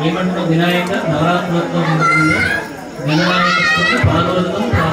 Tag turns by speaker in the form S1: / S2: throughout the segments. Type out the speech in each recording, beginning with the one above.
S1: ఏమంటున్న వినాయక నవరాత్మత్వం వినాయక పాదవర్గం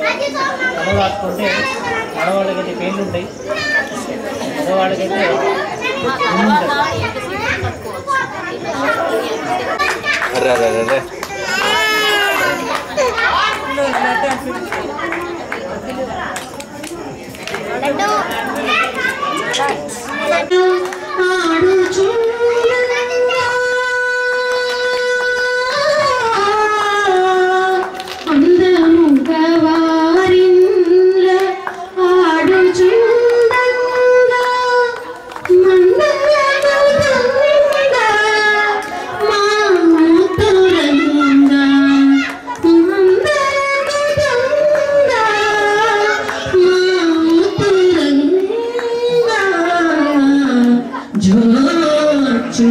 S2: తల ఆడవాళ్ళకైతే పెయిన్లు ఉంటాయి మగవాళ్ళకైతే ఉమ్ము ఉంటుంది.
S1: ఇది. ఈ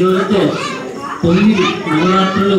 S1: రోజుతో తొమ్మిది నవరాత్రులు